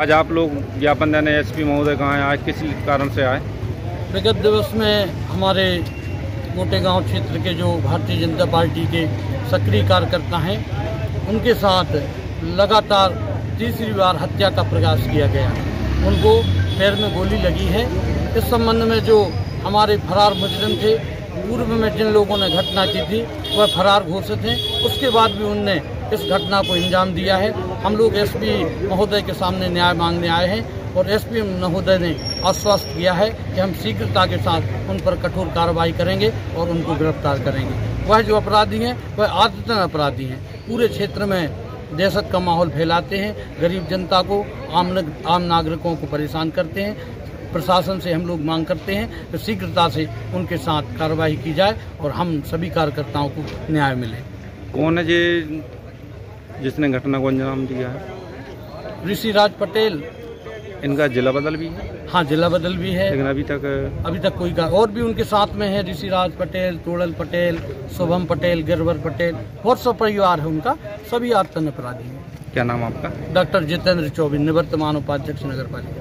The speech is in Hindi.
आज आप लोग ज्ञापन देने एसपी महोदय कहाँ आए आज किस कारण से आए? विगत दिवस में हमारे मोटे गाँव क्षेत्र के जो भारतीय जनता पार्टी के सक्रिय कार्यकर्ता हैं, उनके साथ लगातार तीसरी बार हत्या का प्रयास किया गया। उनको पैर में गोली लगी है। इस संबंध में जो हमारे फरार मुजरिम थे पूर्व में जिन लोगों ने घटना की थी, वह फरार घोषित हैं। उसके बाद भी उनने इस घटना को अंजाम दिया है। हम लोग एसपी महोदय के सामने न्याय मांगने आए हैं और एसपी महोदय ने आश्वस्त किया है कि हम शीघ्रता के साथ उन पर कठोर कार्रवाई करेंगे और उनको गिरफ़्तार करेंगे। वह जो अपराधी हैं, वह आदतन अपराधी हैं। पूरे क्षेत्र में दहशत का माहौल फैलाते हैं। गरीब जनता को आम आम नागरिकों को परेशान करते हैं। प्रशासन से हम लोग मांग करते हैं कि शीघ्रता से उनके साथ कार्रवाई की जाए और हम सभी कार्यकर्ताओं को न्याय मिले। कौन है जी जिसने घटना को अंजाम दिया है? ऋषिराज पटेल। इनका जिला बदल भी है? हाँ जिला बदल भी है। लेकिन अभी तक अभी तक कोई का और भी उनके साथ में है ऋषिराज पटेल तोड़ल पटेल शुभम पटेल गिरवर पटेल बहुत सब परिवार है उनका। सभी आतन अपराधी हैं। क्या नाम आपका? डॉक्टर जितेंद्र चौबे निवर्तमान उपाध्यक्ष नगर पालिका।